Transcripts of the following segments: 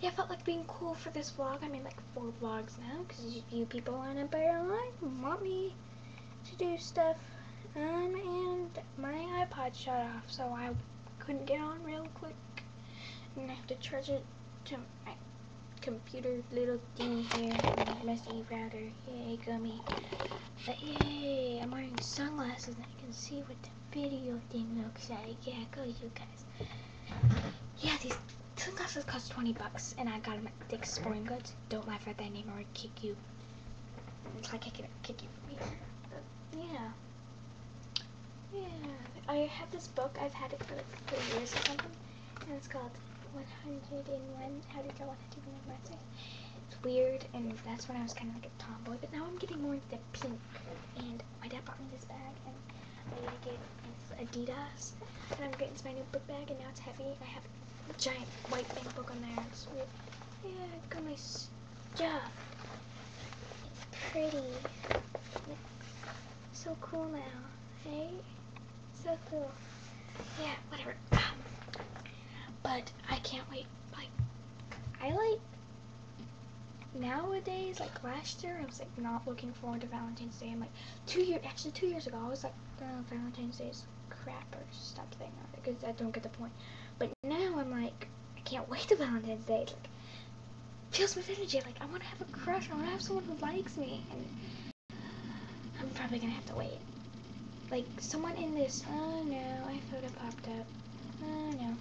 yeah, I felt like being cool for this vlog. I made like four vlogs now because you people on Empire Online want me to do stuff. Um, and my iPod shut off, so I couldn't get on real quick. And I have to charge it to my computer little thing here, my messy router. Yay, gummy. But yay, I'm wearing sunglasses and I can see what the video thing looks like. Yeah, go you guys. Yeah, these sunglasses cost 20 bucks and I got them at Dick's Sporting Goods. Don't laugh at that name or I'd kick you. It's like I can kick you from here. But yeah. Yeah. I have this book. I've had it for like three years or something. And it's called 101 How to Draw 101 Websites. It's weird and that's when I was kind of like a tomboy. But now I'm getting more into the pink. And my dad bought me this bag and I like it. It's Adidas. And I'm getting my new book bag and now it's heavy. I have giant white bank book on there. It's weird. Yeah, I got my stuff. It's pretty. It's so cool now. Hey? So cool. Yeah, whatever. Um, but I can't wait. Like, I like nowadays, like last year, I was like not looking forward to Valentine's Day. I'm like two years, actually two years ago, I was like, oh, Valentine's Day is crap or something because I don't get the point. But now I'm like, I can't wait to Valentine's Day. It's like, feels with energy. Like, I want to have a crush. I want to have someone who likes me. And I'm probably going to have to wait. Like, someone in this, oh no, I thought it popped up. Oh no.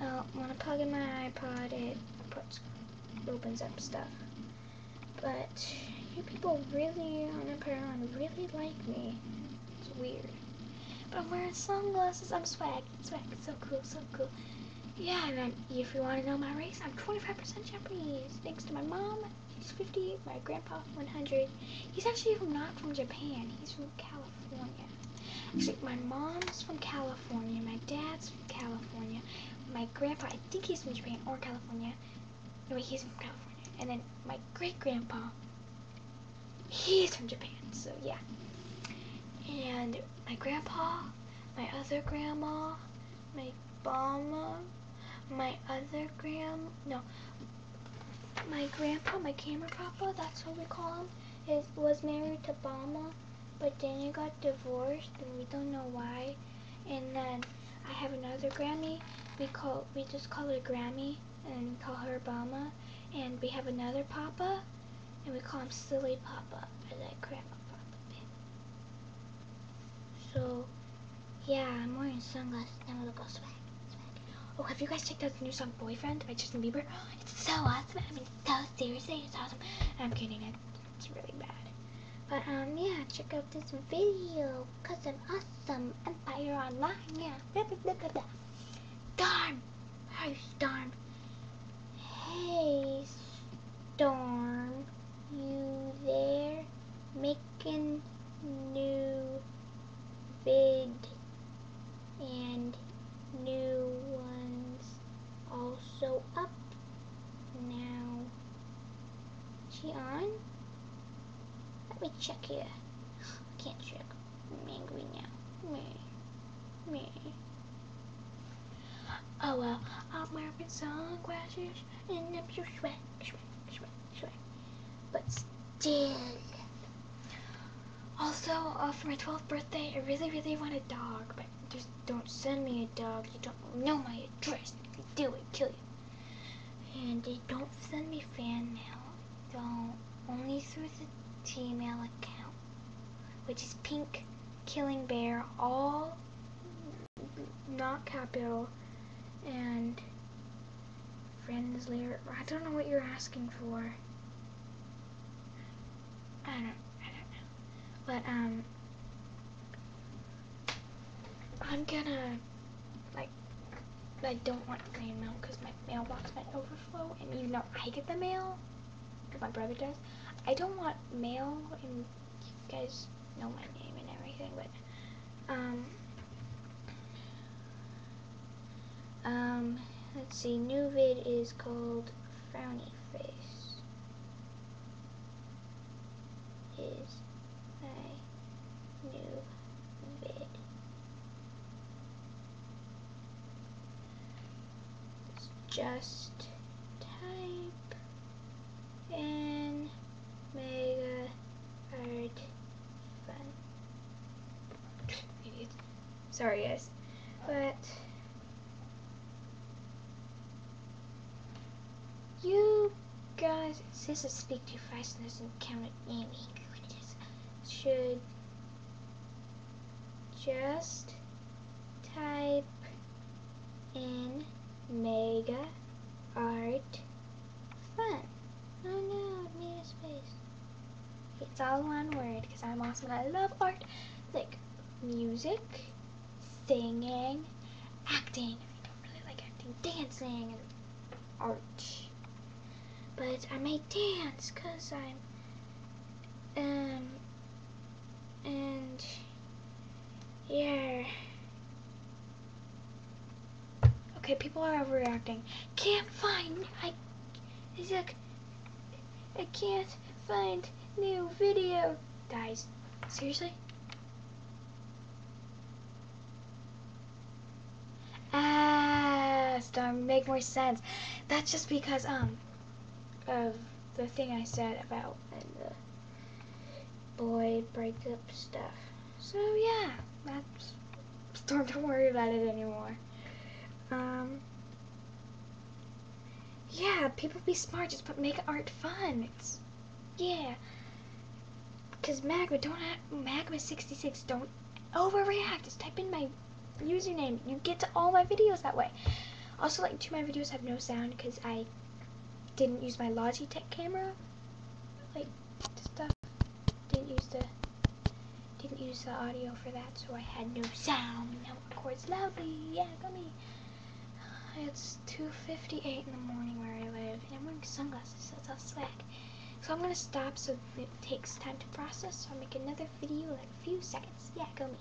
Oh, uh, want to plug in my iPod, it puts, opens up stuff. But, you people really, on apparently, really like me. It's weird. But I'm wearing sunglasses. I'm swag. Swag. So cool. So cool. Yeah, and if you want to know my race, I'm 25% Japanese. Thanks to my mom, she's 50, my grandpa, 100. He's actually from, not from Japan. He's from California. Actually, my mom's from California. My dad's from California. My grandpa, I think he's from Japan or California. No, wait, he's from California. And then my great-grandpa, he's from Japan. So, yeah and my grandpa, my other grandma, my mama, my other grand, no, my grandpa, my camera papa, that's what we call him, is, was married to Bama, but then he got divorced, and we don't know why, and then I have another Grammy, we call, we just call her Grammy, and call her Bama, and we have another Papa, and we call him Silly Papa, I like Grandma. So, yeah, I'm wearing sunglasses. Now I look all swag. Oh, have you guys checked out the new song Boyfriend by Justin Bieber? It's so awesome. I mean, so seriously, it's awesome. I'm kidding. It's really bad. But, um, yeah, check out this video. Because I'm awesome. Empire Online. Yeah. Storm. Hey, Storm. Hey, Storm. You there? Making new vid and new also up now. She on? Let me check here. I can't check. I'm angry now. Me. Me. Oh well, I'm wearing sunglasses and I'm so swag, swag, swag, swag. But still. Also, uh, for my 12th birthday, I really, really want a dog, but just don't send me a dog. You don't know my address. Do, it kill you. And they don't send me fan mail. Don't. Only through the Gmail account, which is Pink Killing Bear, all not capital, and friends. I don't know what you're asking for. I don't but, um, I'm gonna, I don't want green mail because my mailbox might overflow. And even though I get the mail, my brother does, I don't want mail, and you guys know my name and everything, but, um, um, let's see, new vid is called Frowny Face. Is new vid. It's just type in Mega Art Fun. Sorry, guys. But you guys, it says to speak too fast and any languages. Should just type in Mega Art Fun. Oh no, it made a space. It's all one word because I'm awesome and I love art. Like music, singing, acting. I don't really like acting, dancing, and art. But I may dance because I'm, um, and yeah. Okay, people are overreacting. Can't find, I, it's like, I can't find new video. Guys, seriously? Ah, to make more sense. That's just because, um, of the thing I said about and the boy breakup stuff. So yeah, that's Storm. don't worry about it anymore. Um, yeah, people be smart. Just put Mega Art Fun. It's yeah. Cause Magma don't Magma sixty six don't overreact. Just type in my username. You get to all my videos that way. Also, like two of my videos have no sound because I didn't use my Logitech camera. Like stuff. Didn't use the didn't use the audio for that, so I had no sound. Now it records loudly. Yeah, got me. It's 2.58 in the morning where I live, and I'm wearing sunglasses, that's swag. So I'm gonna stop so it takes time to process, so I'll make another video in a few seconds. Yeah, go me.